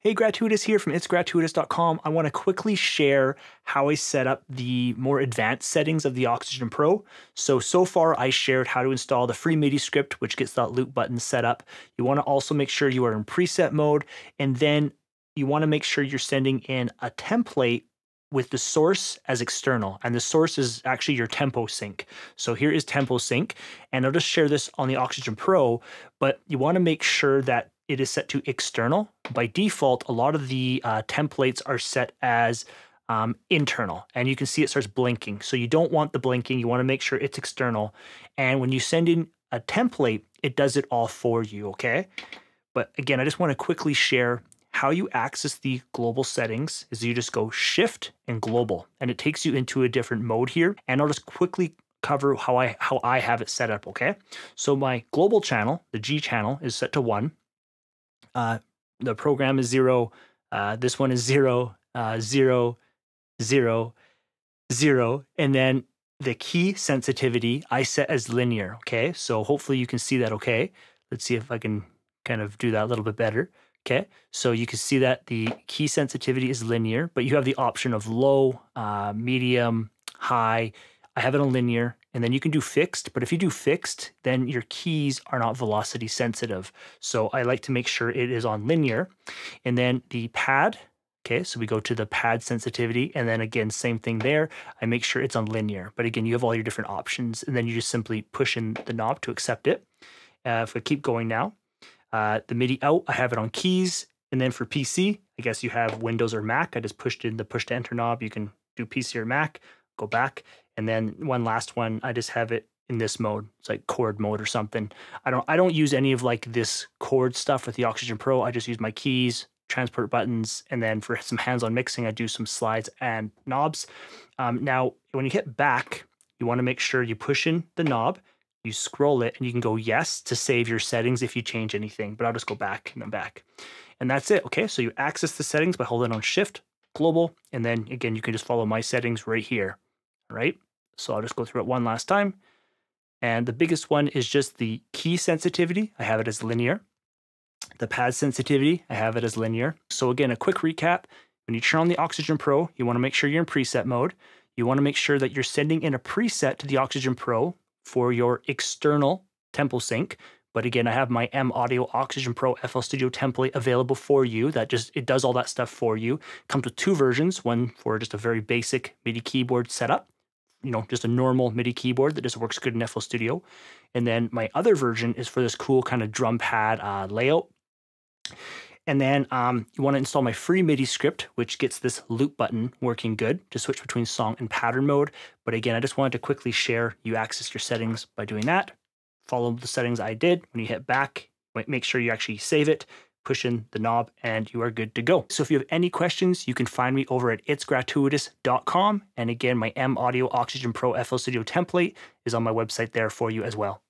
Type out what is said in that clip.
Hey, Gratuitous here from itsgratuitous.com. I want to quickly share how I set up the more advanced settings of the Oxygen Pro. So, so far I shared how to install the free MIDI script, which gets that loop button set up. You want to also make sure you are in preset mode, and then you want to make sure you're sending in a template with the source as external and the source is actually your tempo sync. So here is tempo sync and I'll just share this on the Oxygen Pro, but you want to make sure that it is set to external. By default, a lot of the uh, templates are set as um, internal and you can see it starts blinking. So you don't want the blinking, you want to make sure it's external. And when you send in a template, it does it all for you, okay? But again, I just want to quickly share how you access the global settings is you just go shift and global and it takes you into a different mode here and I'll just quickly cover how I how I have it set up okay so my global channel the G channel is set to one uh, the program is zero uh, this one is zero uh, zero zero zero and then the key sensitivity I set as linear okay? So hopefully you can see that okay? Let's see if I can kind of do that a little bit better Okay, so you can see that the key sensitivity is linear, but you have the option of low, uh, medium, high. I have it on linear, and then you can do fixed, but if you do fixed, then your keys are not velocity sensitive. So I like to make sure it is on linear. And then the pad, okay, so we go to the pad sensitivity, and then again, same thing there. I make sure it's on linear, but again, you have all your different options, and then you just simply push in the knob to accept it. Uh, if I keep going now, uh, the MIDI out, I have it on keys. And then for PC, I guess you have Windows or Mac. I just pushed in the push to enter knob. You can do PC or Mac, go back. And then one last one, I just have it in this mode. It's like chord mode or something. I don't I don't use any of like this chord stuff with the Oxygen Pro. I just use my keys, transport buttons, and then for some hands-on mixing, I do some slides and knobs. Um, now, when you hit back, you want to make sure you push in the knob you scroll it and you can go yes to save your settings if you change anything, but I'll just go back and then back. And that's it. Okay, so you access the settings by holding on shift, global, and then again, you can just follow my settings right here. Right, so I'll just go through it one last time. And the biggest one is just the key sensitivity. I have it as linear. The pad sensitivity, I have it as linear. So again, a quick recap. When you turn on the Oxygen Pro, you want to make sure you're in preset mode. You want to make sure that you're sending in a preset to the Oxygen Pro for your external tempo sync. But again, I have my M Audio Oxygen Pro FL Studio template available for you. That just it does all that stuff for you. Comes with two versions, one for just a very basic MIDI keyboard setup, you know, just a normal MIDI keyboard that just works good in FL Studio. And then my other version is for this cool kind of drum pad uh, layout. And then um, you want to install my free MIDI script, which gets this loop button working good to switch between song and pattern mode. But again, I just wanted to quickly share you access your settings by doing that. Follow the settings I did. When you hit back, make sure you actually save it, push in the knob, and you are good to go. So if you have any questions, you can find me over at itsgratuitous.com. And again, my M Audio Oxygen Pro FL Studio template is on my website there for you as well.